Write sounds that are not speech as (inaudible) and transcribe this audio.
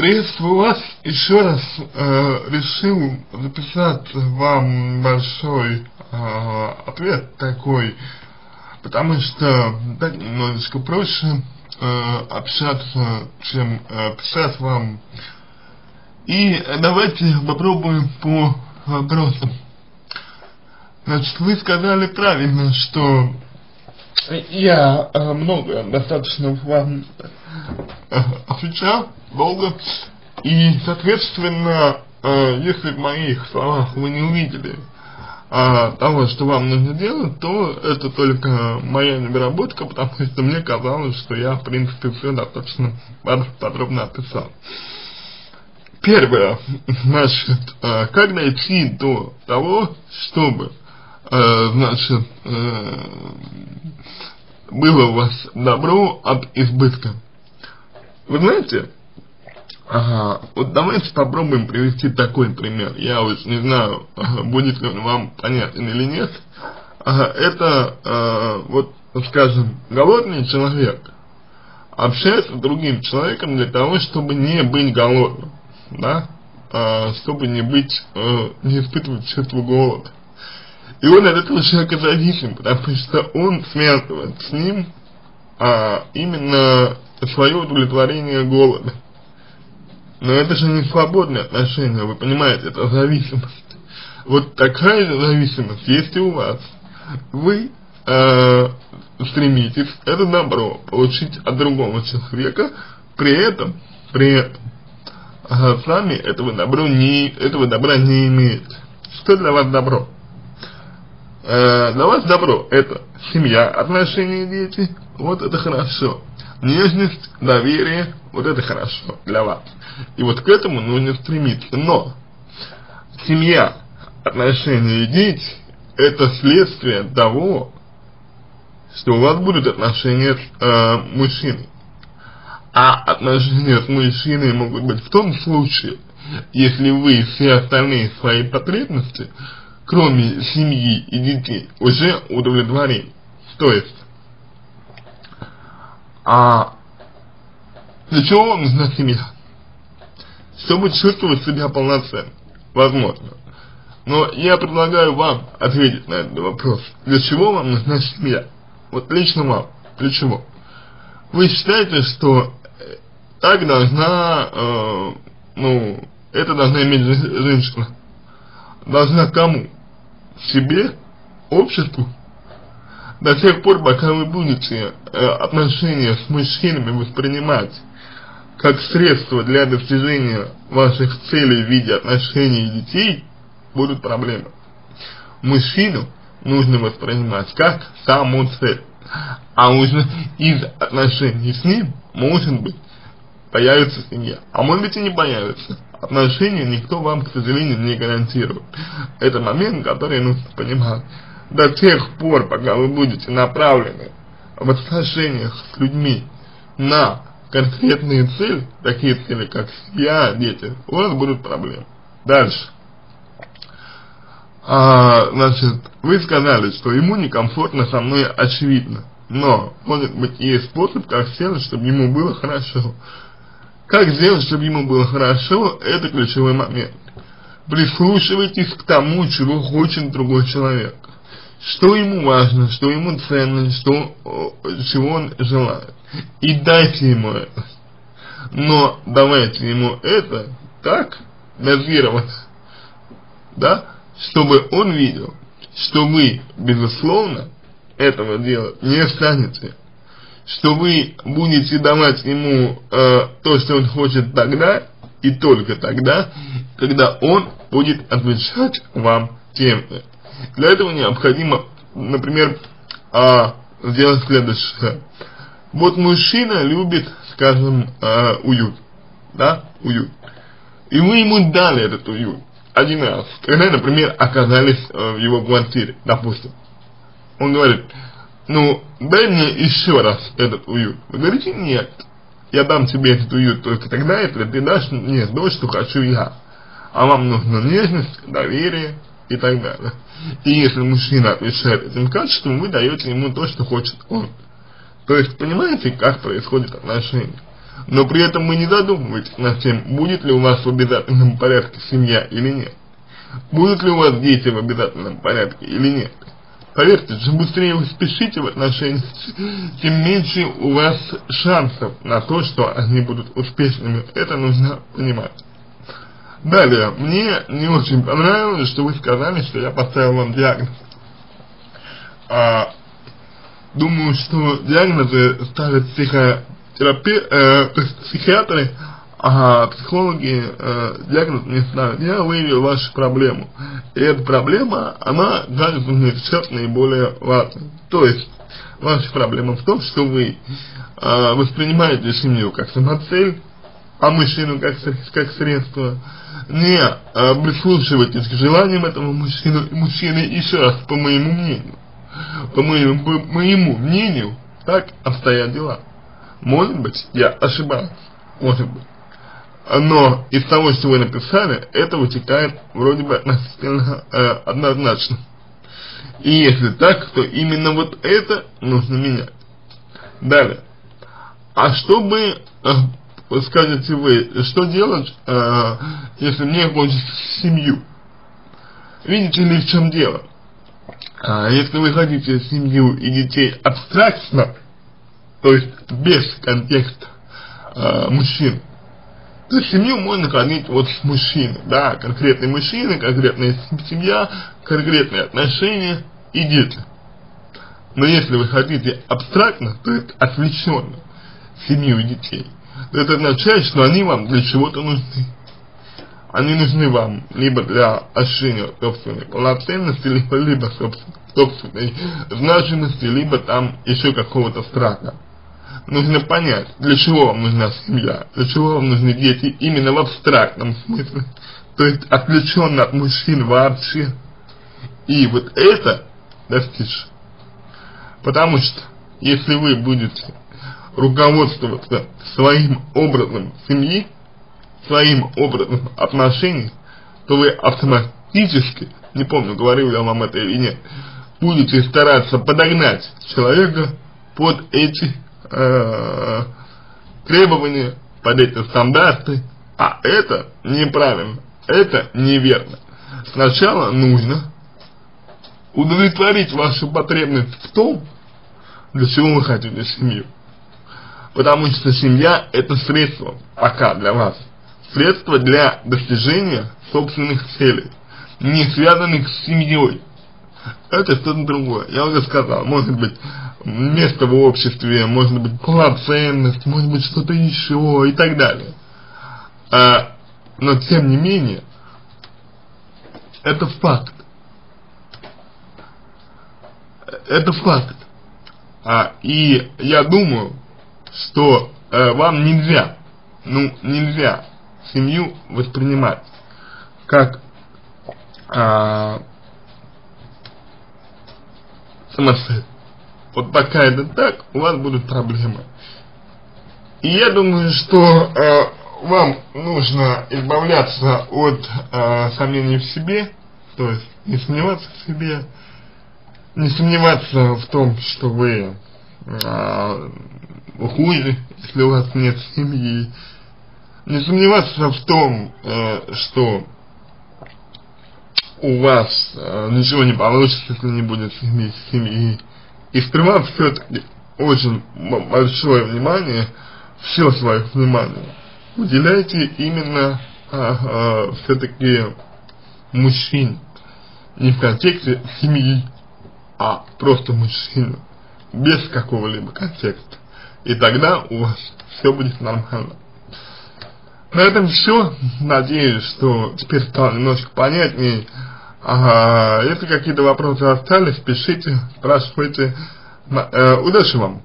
Приветствую вас. Еще раз э, решил записать вам большой э, ответ такой, потому что так немножечко проще э, общаться, чем э, писать вам. И давайте попробуем по вопросам. Значит, вы сказали правильно, что я э, много достаточно вам э, отвечал, долго, и, соответственно, э, если в моих словах вы не увидели э, того, что вам нужно делать, то это только моя недоработка, потому что мне казалось, что я, в принципе, все достаточно подробно описал. Первое, значит, э, как дойти до того, чтобы, э, значит, э, было у вас добро от избытка. Вы знаете, ага, вот давайте попробуем привести такой пример. Я уж не знаю, (laughs) будет ли он вам понятен или нет. Ага, это, э, вот, скажем, голодный человек общается с другим человеком для того, чтобы не быть голодным, да, э, чтобы не быть, э, не испытывать чувство голода. И он от этого человека зависим, потому что он связывает с ним а, именно свое удовлетворение голода. Но это же не свободные отношения, вы понимаете, это зависимость. Вот такая же зависимость есть и у вас. Вы э, стремитесь это добро получить от другого человека, при этом, при этом, э, сами этого, добро не, этого добра не имеете. Что для вас добро? э, для вас добро это семья, отношения, дети, вот это хорошо. Нежность, доверие, вот это хорошо для вас. И вот к этому нужно стремиться. Но семья, отношения и дети это следствие того, что у вас будут отношения с э, мужчиной. А отношения с мужчиной могут быть в том случае, если вы все остальные свои потребности кроме семьи и детей, уже удовлетворен. То есть, а для чего вам нужна семья? Чтобы чувствовать себя полноценным, возможно. Но я предлагаю вам ответить на этот вопрос. Для чего вам нужна семья? Вот лично вам. Для чего? Вы считаете, что так должна, э, ну, это должна иметь женщина? Должна кому? себе, обществу, до тех пор, пока вы будете э, отношения с мужчинами воспринимать как средство для достижения ваших целей в виде отношений и детей, будут проблемы. Мужчину нужно воспринимать как саму цель. А уже из отношений с ним, может быть, появится семья. А может быть и не появится отношения никто вам, к сожалению, не гарантирует. Это момент, который нужно понимать. До тех пор, пока вы будете направлены в отношениях с людьми на конкретные цели, такие цели, как семья, дети, у вас будут проблемы. Дальше. А, значит, вы сказали, что ему некомфортно со мной очевидно. Но, может быть, есть способ, как сделать, чтобы ему было хорошо. Как сделать, чтобы ему было хорошо, это ключевой момент. Прислушивайтесь к тому, чего хочет другой человек. Что ему важно, что ему ценно, что, чего он желает. И дайте ему это. Но давайте ему это так, дозированно, да, чтобы он видел, что вы, безусловно, этого делать не станете что вы будете давать ему э, то, что он хочет тогда, и только тогда, когда он будет отвечать вам тем же. Для этого необходимо, например, э, сделать следующее. Вот мужчина любит, скажем, э, уют, да, уют. И вы ему дали этот уют один раз, когда, например, оказались э, в его квартире, допустим. Он говорит, ну, дай мне еще раз этот уют. Вы говорите, нет, я дам тебе этот уют только тогда, если ты дашь мне то, что хочу я. А вам нужна нежность, доверие и так далее. И если мужчина отвечает этим качеством, вы даете ему то, что хочет он. То есть, понимаете, как происходит отношение? но при этом мы не задумываетесь над тем, будет ли у вас в обязательном порядке семья или нет. Будут ли у вас дети в обязательном порядке или нет. Поверьте, чем быстрее вы спешите в отношениях, тем меньше у вас шансов на то, что они будут успешными. Это нужно понимать. Далее, мне не очень понравилось, что вы сказали, что я поставил вам диагноз. А, думаю, что диагнозы ставят психотерапи, э, психиатры, а психологи э, диагноз не ставят. Я выявил вашу проблему. И эта проблема, она кажется мне сейчас наиболее важной. То есть, ваша проблема в том, что вы э, воспринимаете семью как самоцель, а мужчину как, как средство, не э, прислушивайтесь к желаниям этого мужчины, мужчины еще раз, по моему мнению. По моему, по моему мнению, так обстоят дела. Может быть, я ошибаюсь, может быть. Но из того, что вы написали, это вытекает вроде бы относительно э, однозначно. И если так, то именно вот это нужно менять. Далее. А чтобы э, скажете вы, что делать, э, если мне хочется семью? Видите ли, в чем дело? А, если вы хотите семью и детей абстрактно, то есть без контекста э, мужчин, то семью можно кормить вот с мужчиной, да, конкретный мужчина, конкретная семья, конкретные отношения и дети. Но если вы хотите абстрактно, то есть отвлеченно семью и детей, это означает, что они вам для чего-то нужны. Они нужны вам либо для ощущения собственной полноценности, (laughs) либо, либо собственной значимости, либо там еще какого-то страха. Нужно понять, для чего вам нужна семья, для чего вам нужны дети именно в абстрактном смысле, то есть отвлеченно от мужчин вообще. И вот это достичь. Потому что, если вы будете руководствоваться своим образом семьи, своим образом отношений, то вы автоматически, не помню, говорил я вам это или нет, будете стараться подогнать человека под эти э, требования, под эти стандарты, а это неправильно, это неверно. Сначала нужно удовлетворить вашу потребность в том, для чего вы хотите семью. Потому что семья это средство пока для вас. Средство для достижения собственных целей, не связанных с семьей. Это что-то другое. Я уже сказал, может быть место в обществе, может быть полноценность, может быть что-то еще и так далее. А, но тем не менее, это факт. Это факт. А, и я думаю, что э, вам нельзя, ну нельзя семью воспринимать как э, самоцель. Вот пока это так, у вас будут проблемы. И я думаю, что э, вам нужно избавляться от э, сомнений в себе, то есть не сомневаться в себе, не сомневаться в том, что вы э, хуже, если у вас нет семьи. Не сомневаться в том, э, что у вас э, ничего не получится, если не будет семьи. семьи. И сперва все-таки очень большое внимание, все свое внимание уделяйте именно э, э, все-таки мужчин. Не в контексте семьи, а просто мужчина. Без какого-либо контекста и тогда у вас все будет нормально. На этом все. Надеюсь, что теперь стало немножко понятнее. Ага, если какие-то вопросы остались, пишите, спрашивайте. Э, удачи вам!